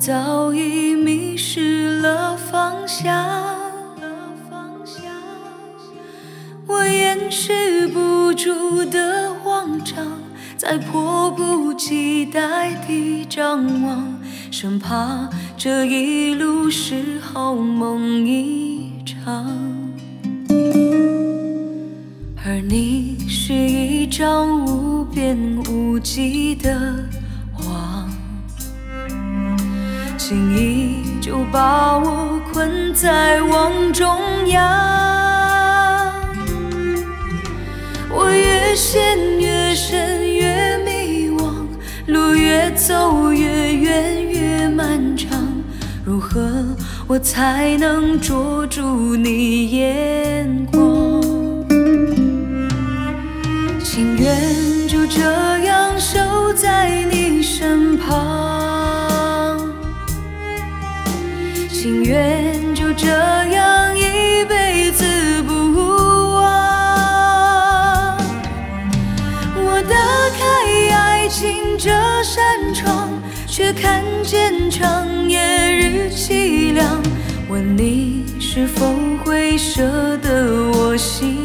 早已迷失了方向。我掩饰不住的慌张，在迫不及待地张望，生怕这一路是好梦一场。而你是一张无边无际的轻易就把我困在网中央。我越陷越深，越迷惘，路越走越远，越漫长。如何我才能捉住你眼光？情愿就这样守在你身旁，情愿就这样一辈子不忘。我打开爱情这扇窗，却看见长夜日凄凉。问你是否会舍得我心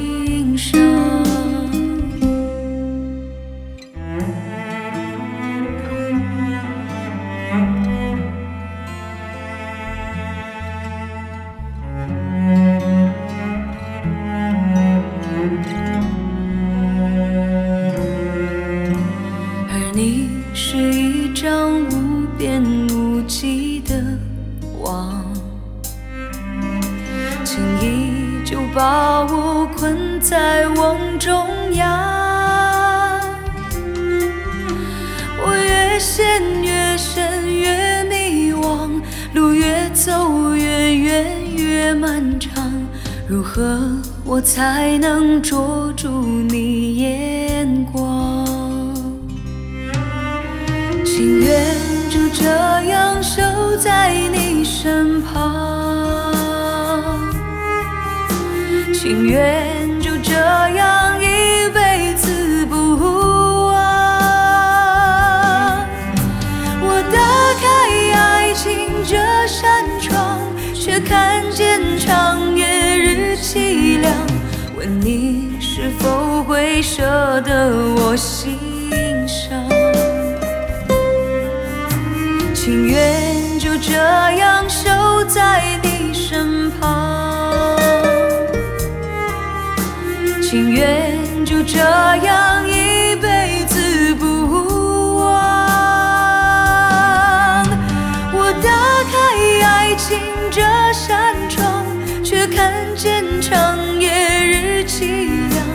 开爱情这扇窗，却看见长夜日凄凉。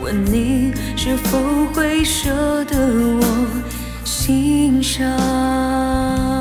问你是否会舍得我心伤？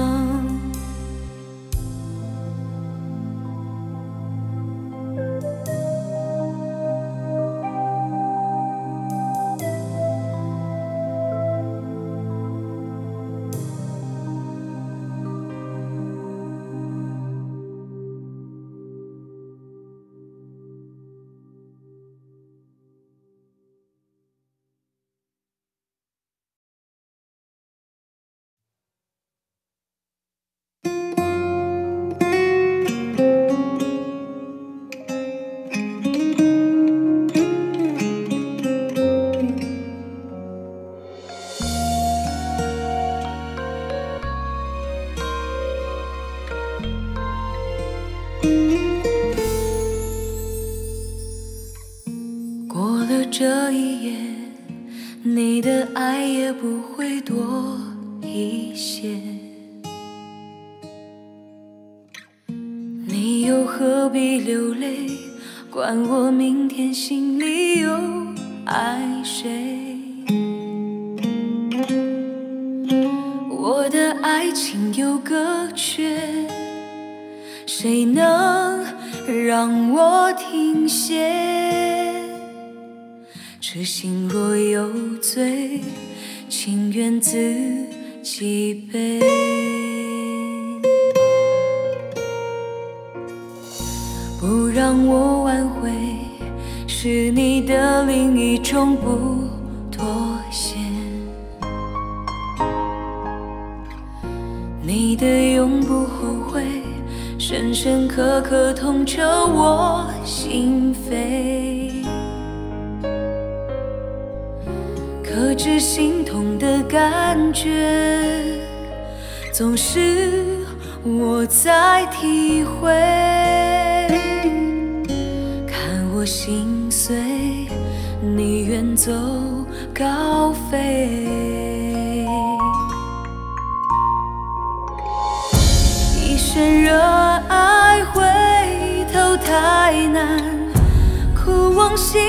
不让我挽回，是你的另一种不妥协。你的永不后悔，深深刻刻痛彻我心扉。可知心痛的感觉，总是我在体会。心碎，你远走高飞。一生热爱，回头太难，苦往心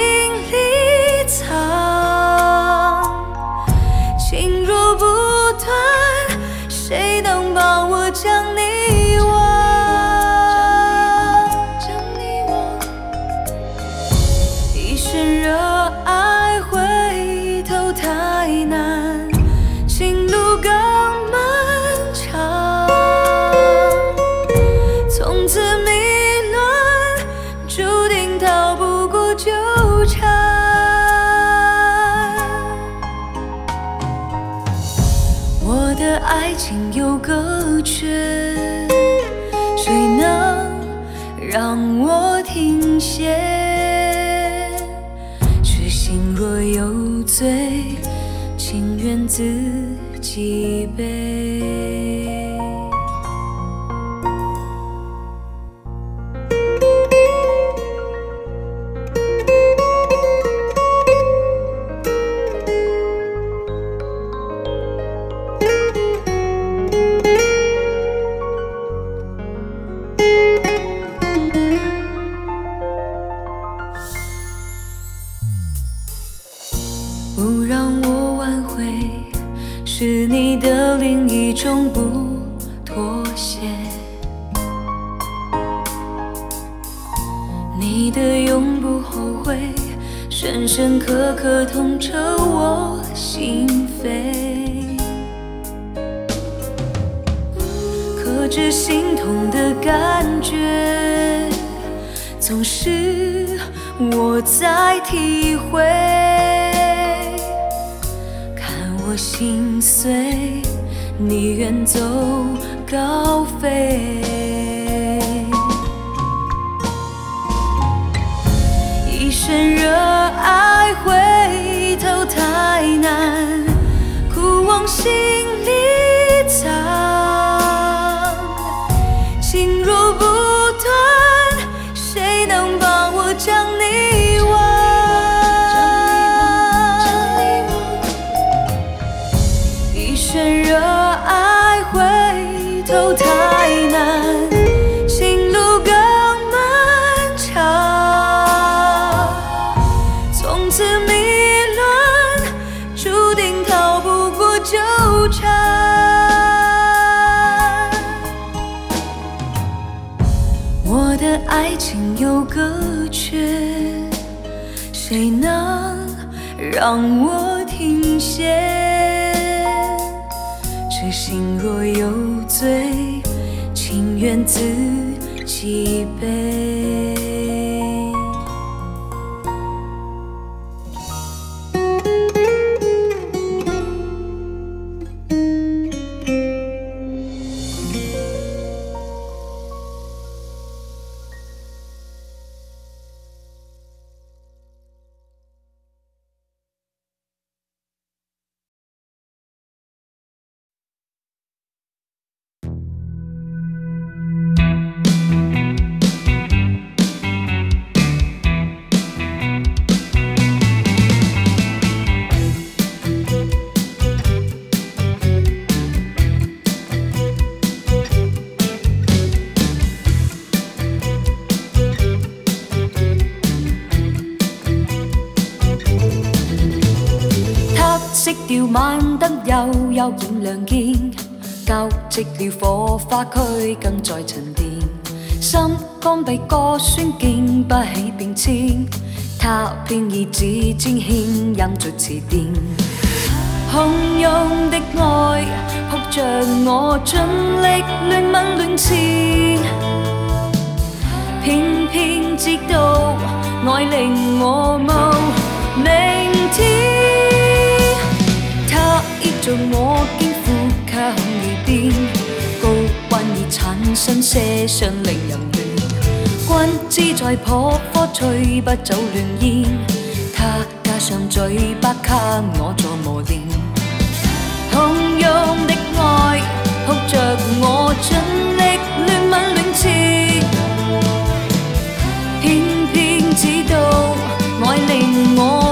我的爱情有个缺，谁能让我停歇？痴心若有罪，情愿自己背。悠悠然亮见，交织了火花区更在沉淀，心肝闭歌宣经不起变迁，他偏以指尖牵引着词典。汹涌的爱扑着我，尽力乱吻乱缠，偏偏知道爱令我 像我肩呼吸而變，高溫已產生些相令人亂。君子在破科吹不走亂煙，他加上嘴巴給我做磨練。同樣的愛，哭着我盡力亂吻亂刺，偏偏只道愛令我。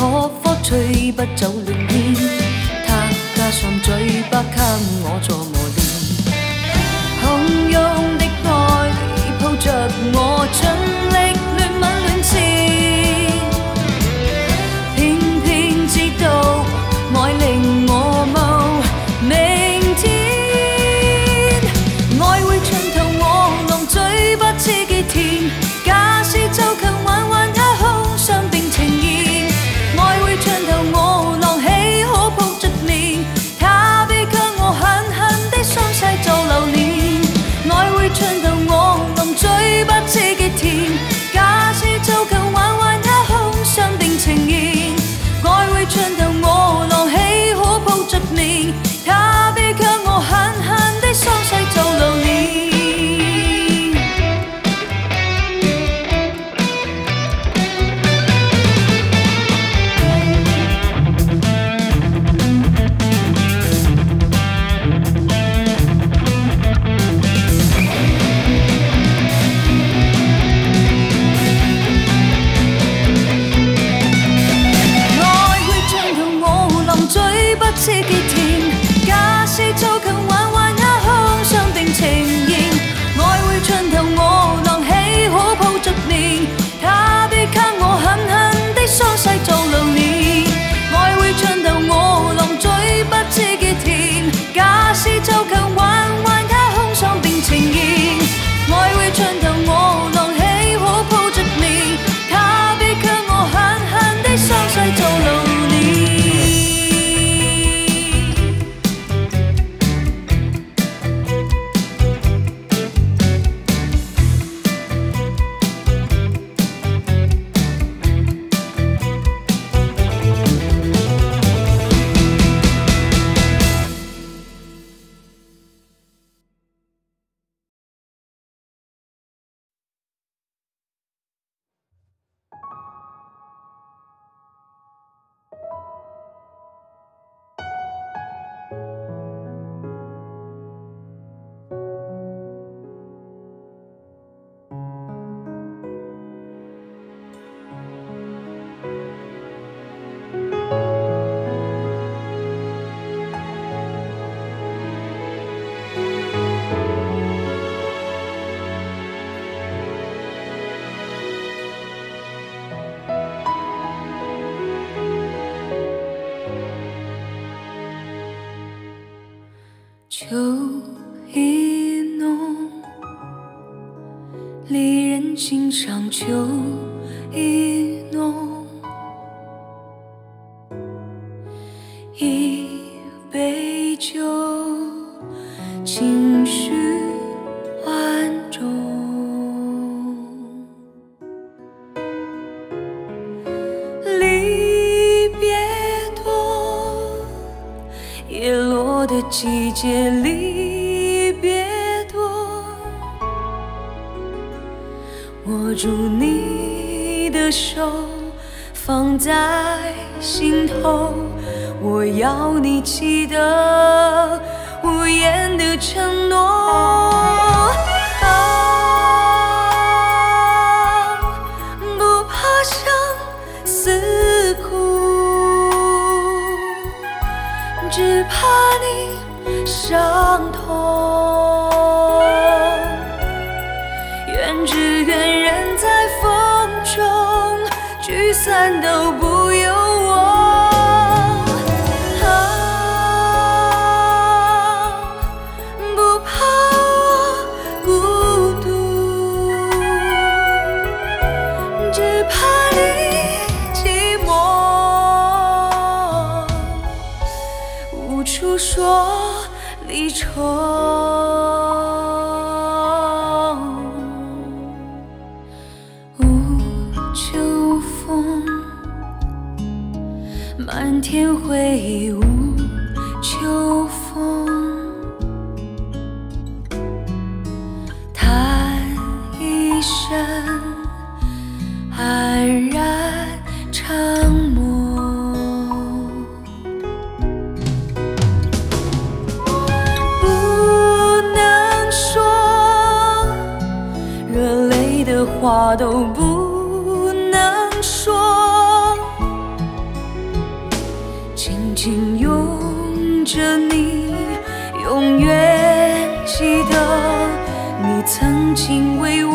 志在破科，吹不走乱烟。他加上嘴巴，给我做磨练。汹涌的爱抱着我，上住你的手，放在心头。我要你记得无言的承诺。说离愁。无秋风，满天回忆无秋话都不能说，紧紧拥着你，永远记得你曾经为我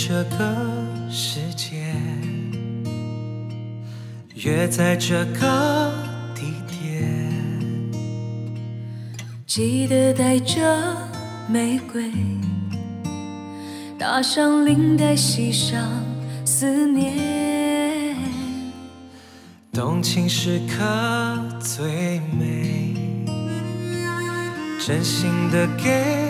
这个时间，约在这个地点，记得带着玫瑰，打上领带，系上思念。动情时刻最美。真心的给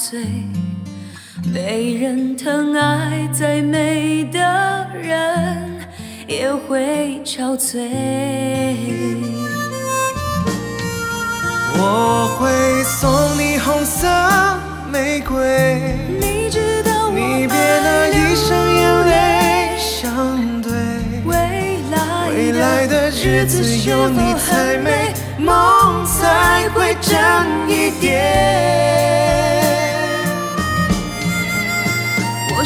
醉，没人疼爱，再美的人也会憔悴。我会送你红色玫瑰，你知道我你别拿一生眼泪相对。未来未来的日子有你才美，梦才会真一点。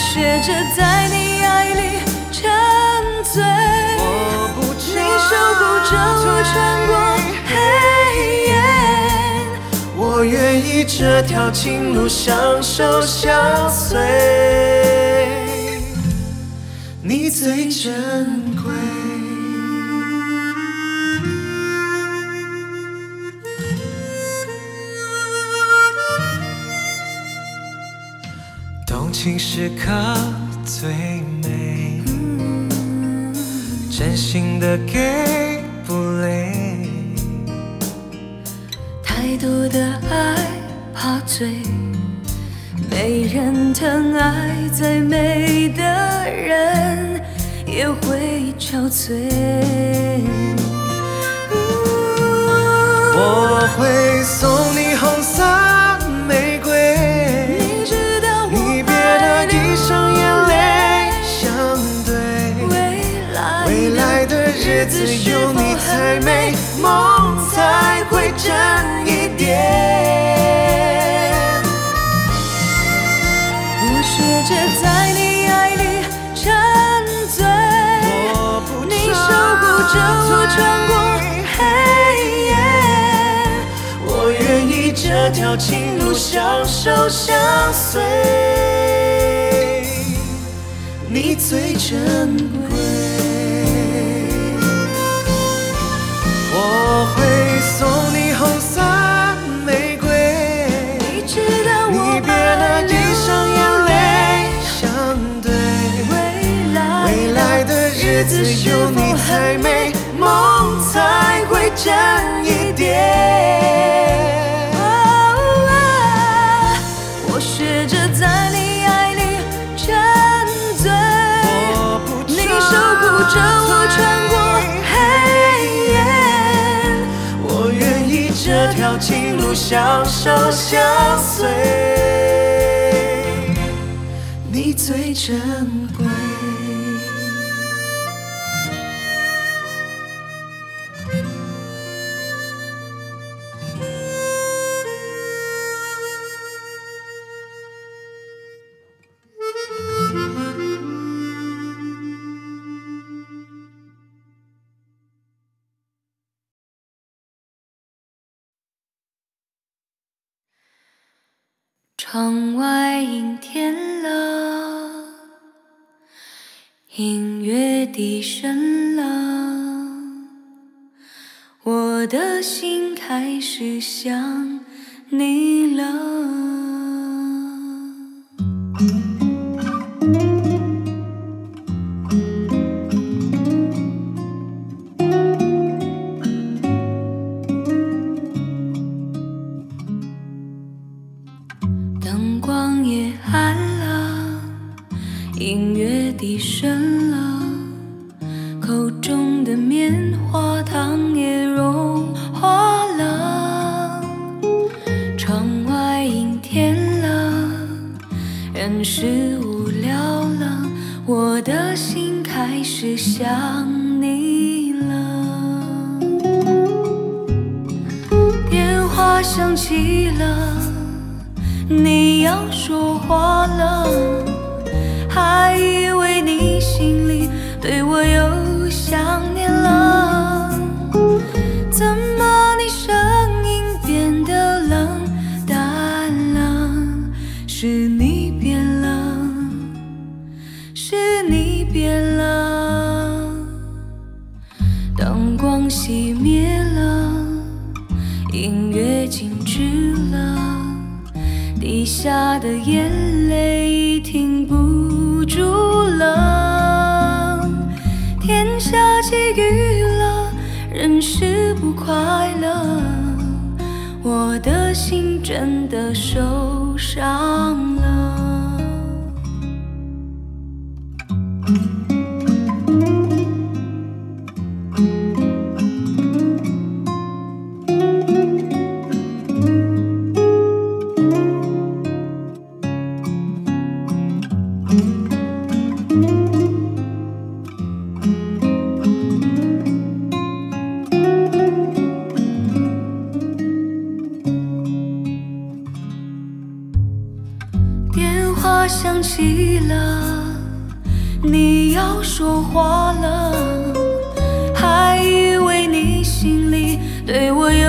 学着在你爱里沉醉，我不你守护着我穿过黑夜。我愿意这条情路相守相随，你最珍贵。情时刻最美，真心的给不累。太多的爱怕醉，没人疼爱，再美的人也会憔悴。我会送你红色玫瑰，日子有你才美，梦才会真一点。我学着在你爱里沉醉，你守护着我穿过黑夜。我愿意这条情路相守相随，你最珍贵。我会送你红色玫瑰，你知道你我别拿爱一生眼泪相对。未来未来的日子有你才美，梦才会真一点。条情路相守相随，你最珍贵。窗外阴天了，音乐低声了，我的心开始想你了。起了，你要说话了，还以为你心里对我有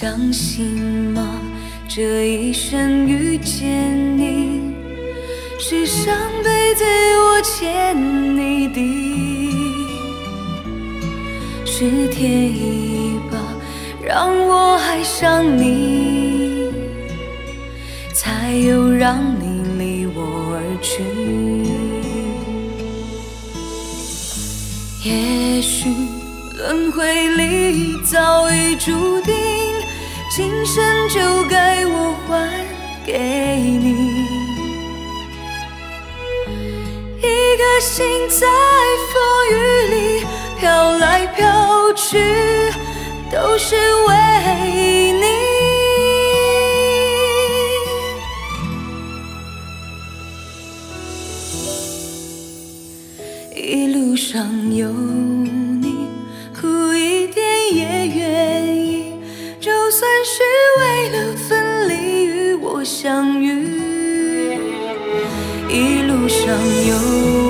相信吗？这一生遇见你，是上辈子我欠你的，是天意吧，让我爱上你，才有让你离我而去。也许轮回里早已注定，今生就该我还给你。一颗心在风雨里飘来飘去，都是为你。一路上有我相遇。一路上有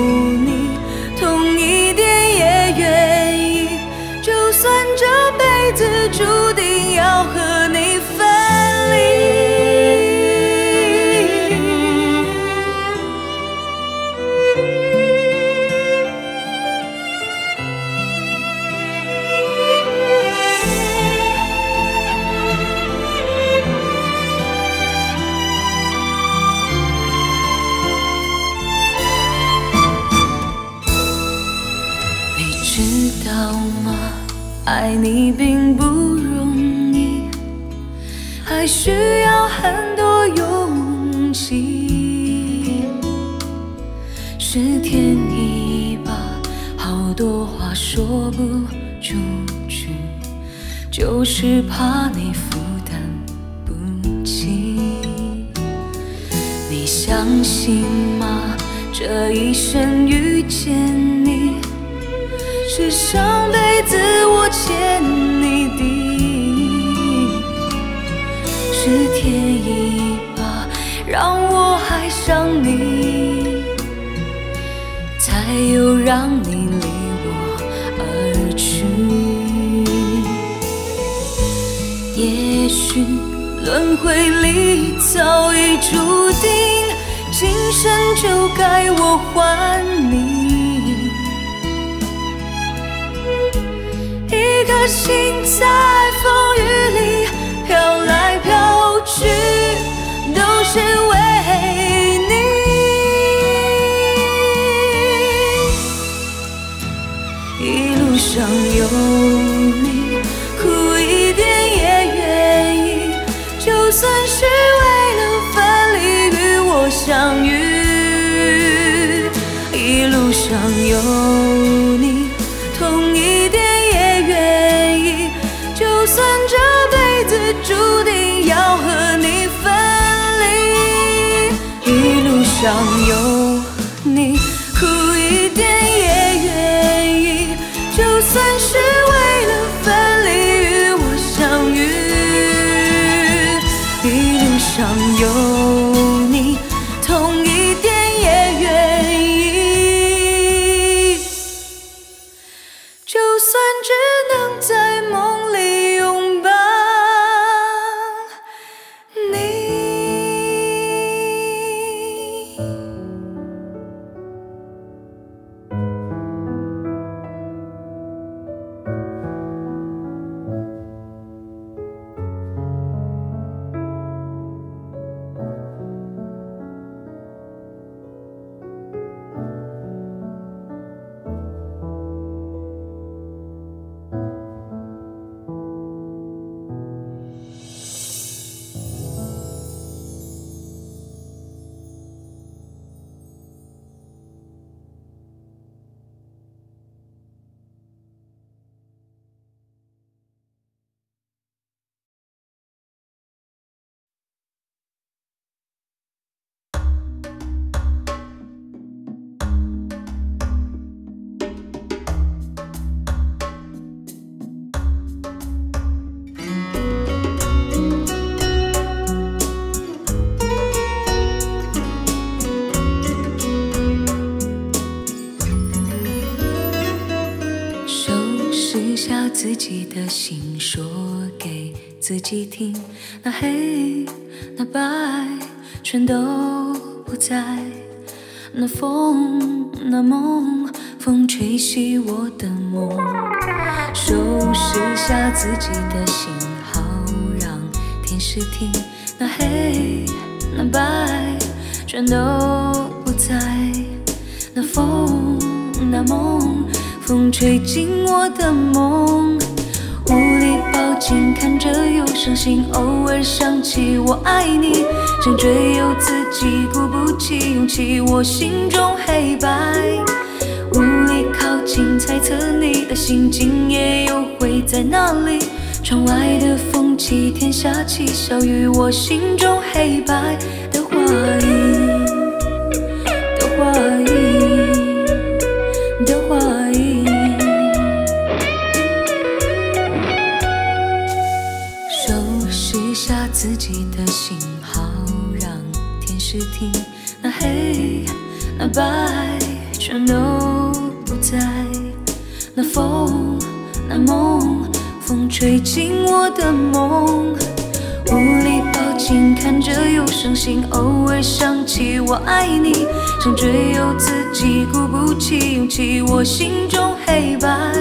就是怕你负担不起。你相信吗？这一生遇见你，是上辈子我欠你的，是天意吧，让我爱上你，才有让你回里早已注定。今生就该我还你，一颗心在自己听。那黑，那白，全都不在。那风，那梦，风吹熄我的梦。收拾下自己的心，好让天使听。那黑，那白，全都不在。那风，那梦，风吹进我的梦，无力抱紧，看着又伤心，偶尔想起我爱你，想追有自己，鼓不起勇气，我心中黑白，无力靠近，猜测你的心，今夜又会在哪里？窗外的风起，天下起小雨，我心中黑白的画意，的画那风，那梦，风吹进我的梦，无力抱紧，看着又伤心，偶尔想起我爱你，想追有自己，鼓不起勇气，我心中黑白，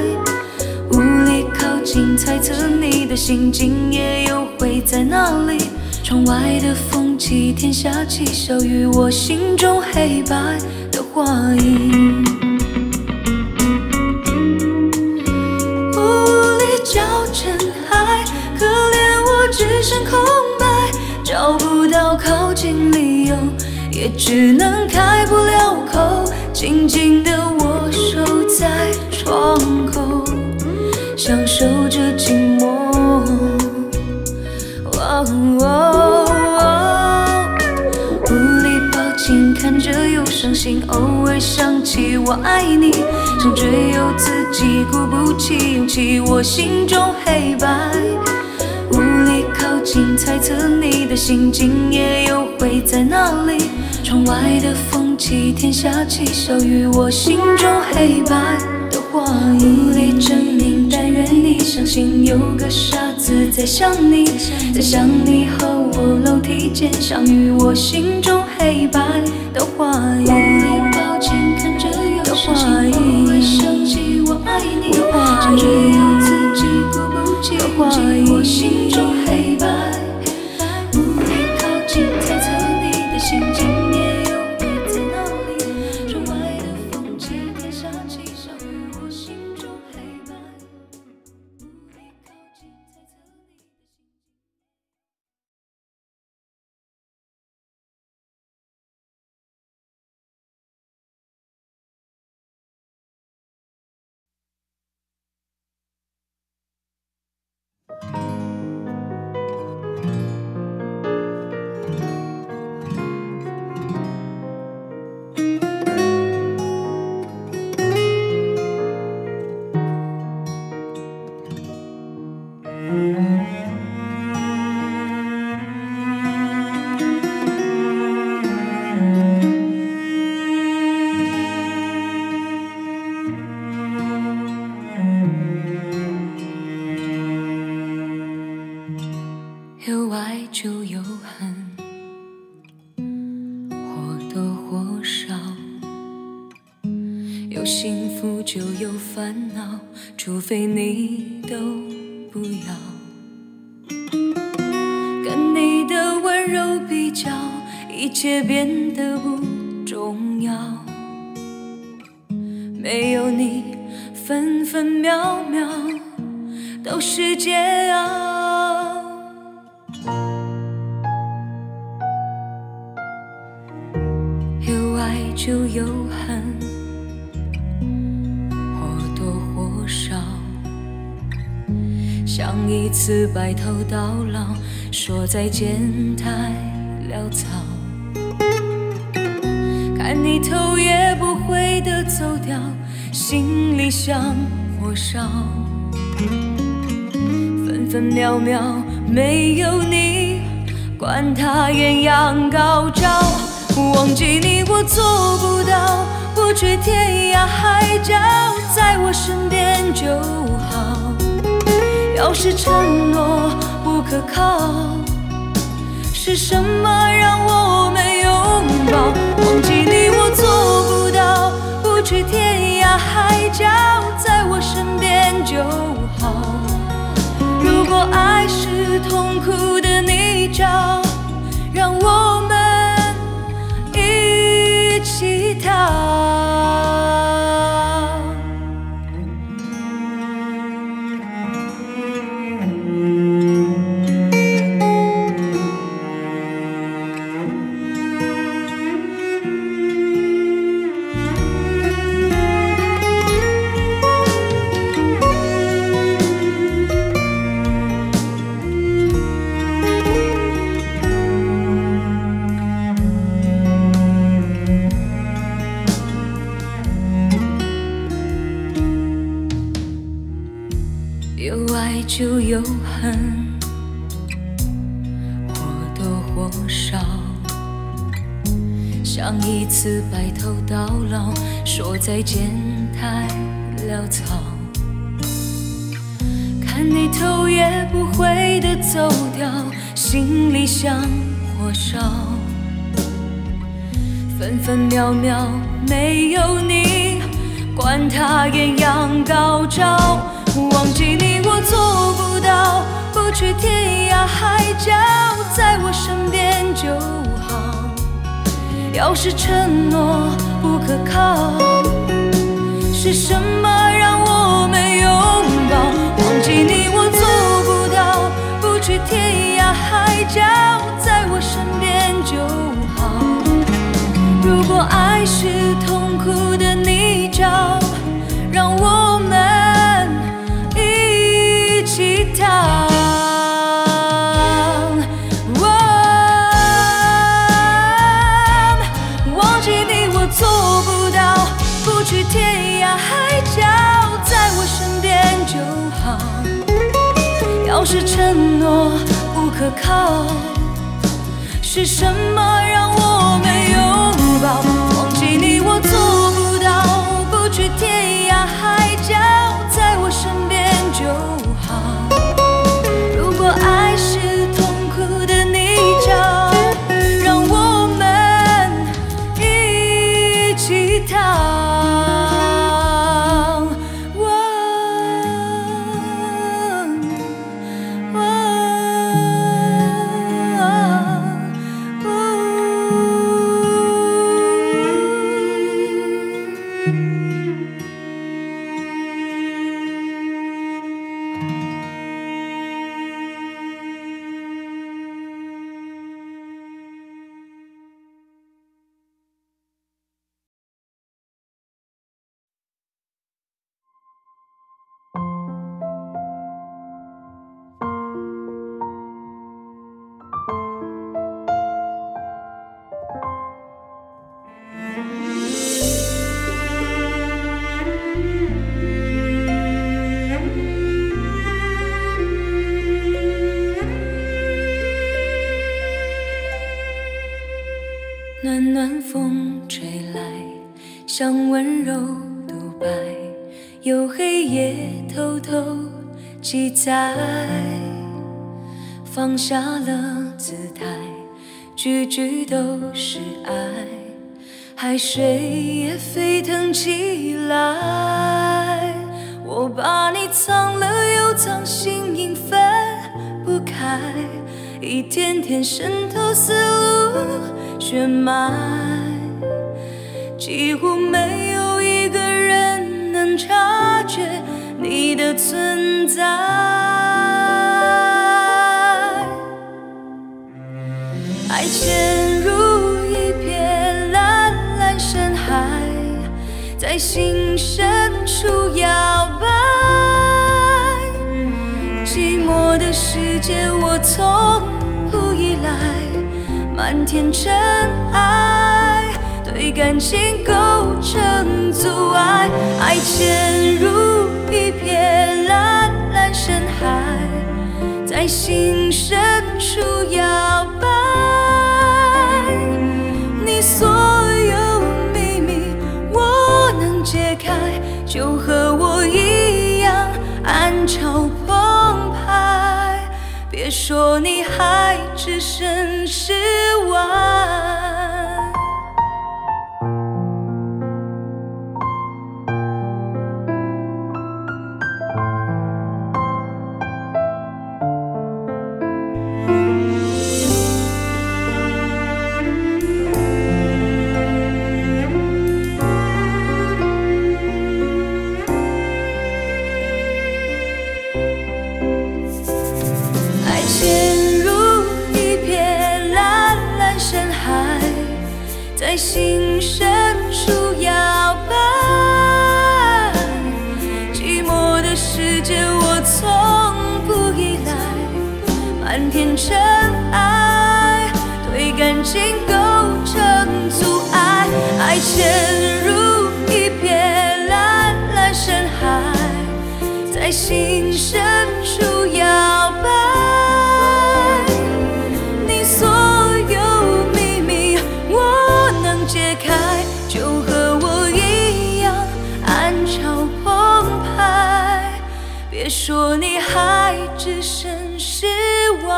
无力靠近，猜测你的心，今夜又会在哪里？窗外的风起，天下起小雨，我心中黑白的画意，只能开不了口，静静地握手在窗口，享受着寂寞。无力抱紧，看着又伤心，偶尔想起我爱你，想追由自己，鼓不起勇气，我心中黑白。无力靠近，猜测你的心，今夜又会在哪里？窗外的风起，天下起小雨，我心中黑白的画影。无力证明，但愿你相信，有个傻子在想你，在想你和我楼梯间相遇，我心中黑白的画影。无力抱紧，看着有伤心，偶尔想起我爱你，想追由自己，鼓不起我心都是煎熬。有爱就有恨，或多或少。想一次白头到老，说再见太潦草。看你头也不回的走掉，心里像火烧。分分秒秒没有你，管他艳阳高照。忘记你我做不到，不去天涯海角，在我身边就好。要是承诺不可靠，是什么让我们拥抱？忘记你我做不到，不去天涯海角，在我身边就好。如果爱是痛苦的泥沼，让我们一起逃。有爱就有恨，或多或少。想一次白头到老，说再见太潦草。看你头也不回的走掉，心里像火烧。分分秒秒没有你，管它艳阳高照。忘记你我做不到不去天涯海角在我身边就好要是承诺不可靠是什么让我们拥抱忘记你我做不到不去天涯海角在我身边就好。如果爱是痛苦的泥沼让我可靠，是什么让我没有抱？了姿态，句句都是爱，海水也沸腾起来。我把你藏了又藏，心影分不开，一天天渗透思路。血脉，几乎没有一个人能察觉你的存在。潜入一片蓝蓝深海，在心深处摇摆。寂寞的世界，我从不依赖。漫天尘埃，对感情构成阻碍。爱潜入一片蓝蓝深海，在心深处摇摆。说你还置身事外。心深处摇摆，你所有秘密我能解开，就和我一样暗潮澎湃。别说你还置身事外，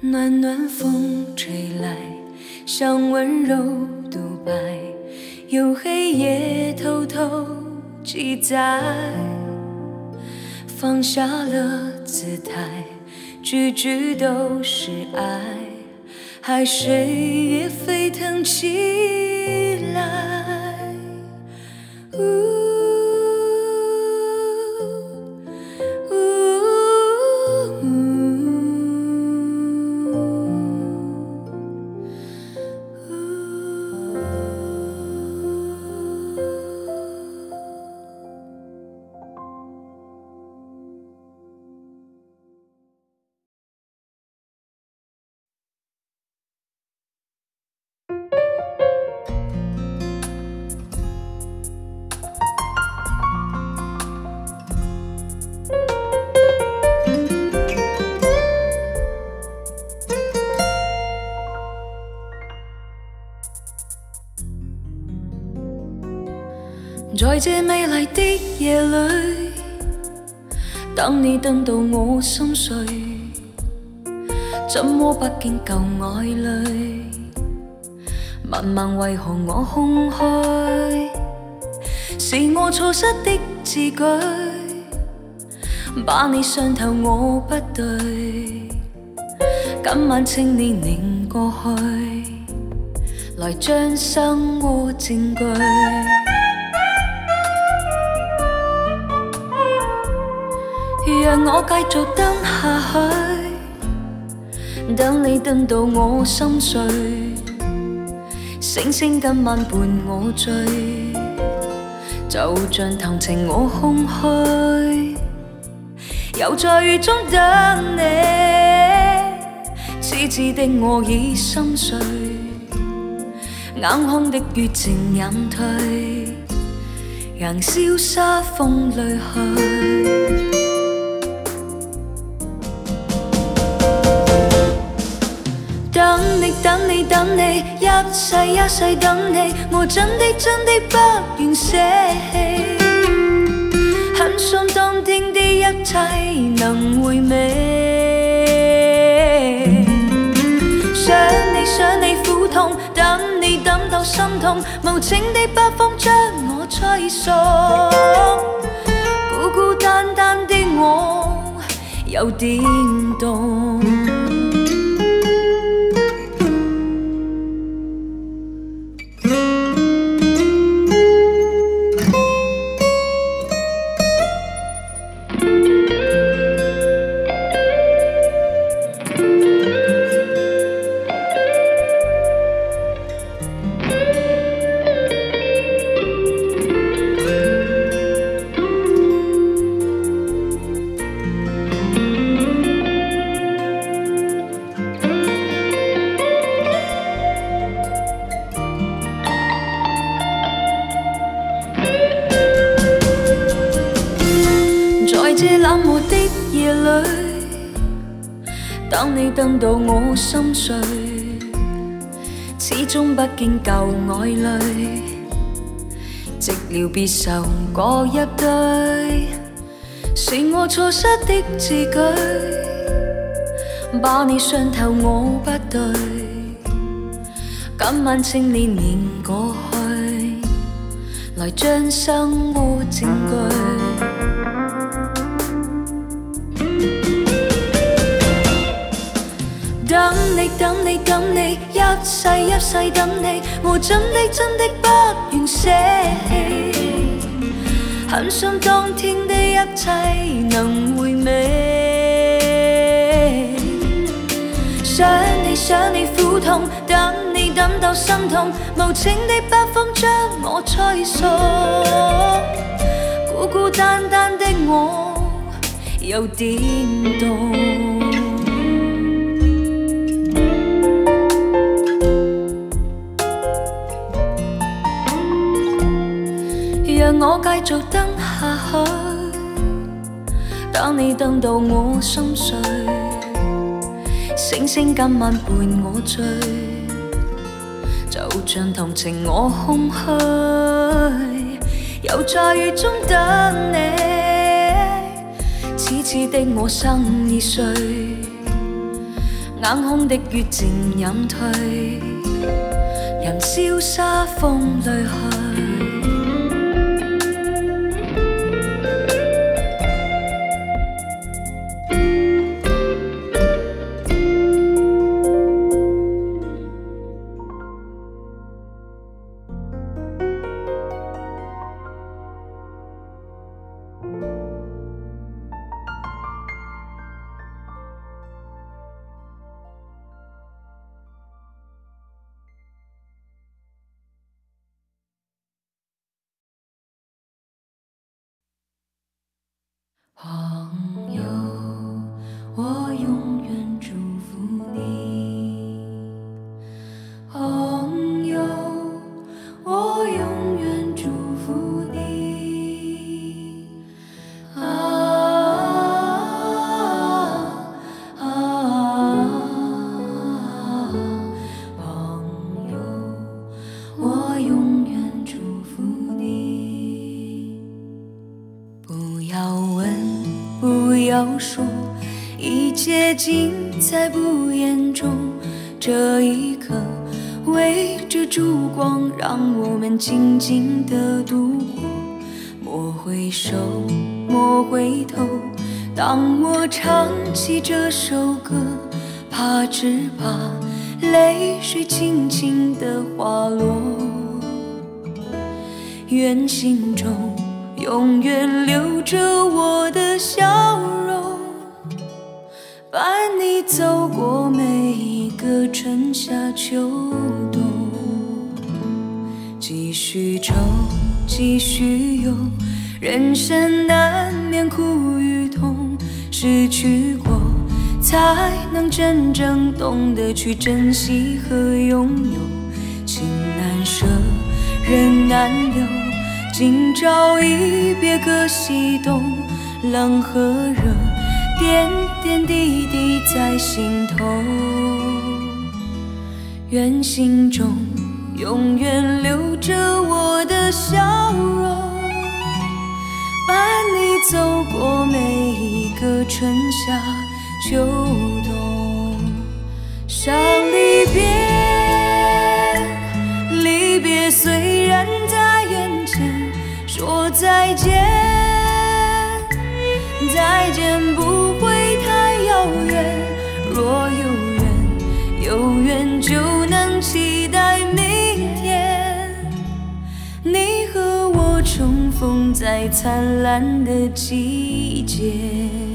暖暖风吹来，像温柔独白。有黑夜偷偷记载，放下了姿态，句句都是爱，海水也沸腾起来。呜呜这美丽的夜里，等你等到我心碎，怎么不见旧爱侣？问问为何我空虚？是我错失的字句，把你伤透我不对。今晚请你拧过去，来将生活证据。让我继续等下去，等你等到我心碎，星星今晚伴我醉，就像同情我空虚，又在雨中等你，痴痴的我已心碎，眼眶的月渐隐退，让潇洒风里去。等你，等你，一世一世等你，我真的真的不愿舍弃。很想当天的一切能回味。想你，想你苦痛，等你等到心痛，无情的北风将我吹送。孤孤单单的我有点冻。在这冷漠的夜里，等你等到我心碎，始终不见旧爱侣，寂寥别愁各一堆，是我错失的字句，把你伤透我不对，今晚请你念过去，来将生活证据。等你，等你，等你，一世一世等你，我真的真的不愿舍弃。很想当天的一切能回味。想你，想你苦痛，等你等到心痛，无情的北风将我吹送。孤孤单单的我有点冻。我继续等下去，等你等到我心碎，星星今晚伴我醉，就像同情我空虚，又在雨中等你，痴痴的我心已碎，眼眶的月渐隐退，任潇洒风里去。静静的度过。莫回首，莫回头。当我唱起这首歌，怕只怕泪水轻轻的滑落。愿心中继续游，人生难免苦与痛。失去过，才能真正懂得去珍惜和拥有。情难舍，人难留，今朝一别各西东。冷和热，点点滴滴在心头。愿心中永远留着我的笑容。伴你走过每一个春夏秋冬，伤离别，离别虽然在眼前，说再见，再见不会太遥远。若有缘，有缘就风在灿烂的季节。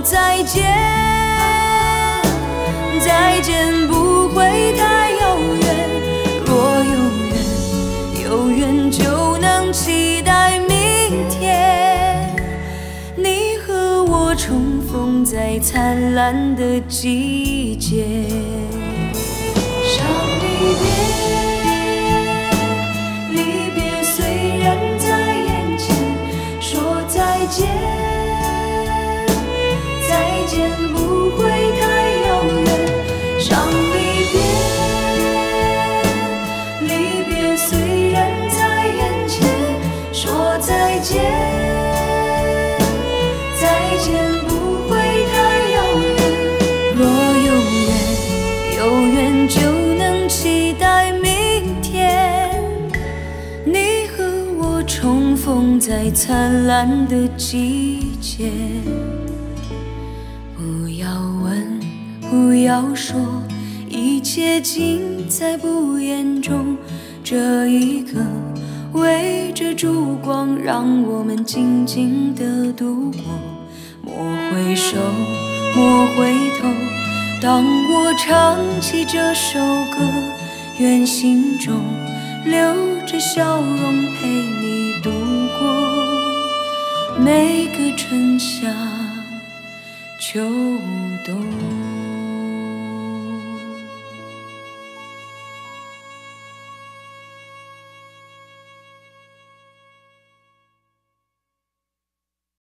再见，再见不会太遥远。若有缘，有缘就能期待明天，你和我重逢在灿烂的季节。不会太遥远。唱离别，离别虽然在眼前。说再见，再见不会太遥远。若有缘，有缘就能期待明天。你和我重逢在灿烂的季节。不要说，一切尽在不言中。这一刻，围着烛光，让我们静静的度过。莫回首，莫回头。当我唱起这首歌，愿心中留着笑容，陪你度过每个春夏秋冬。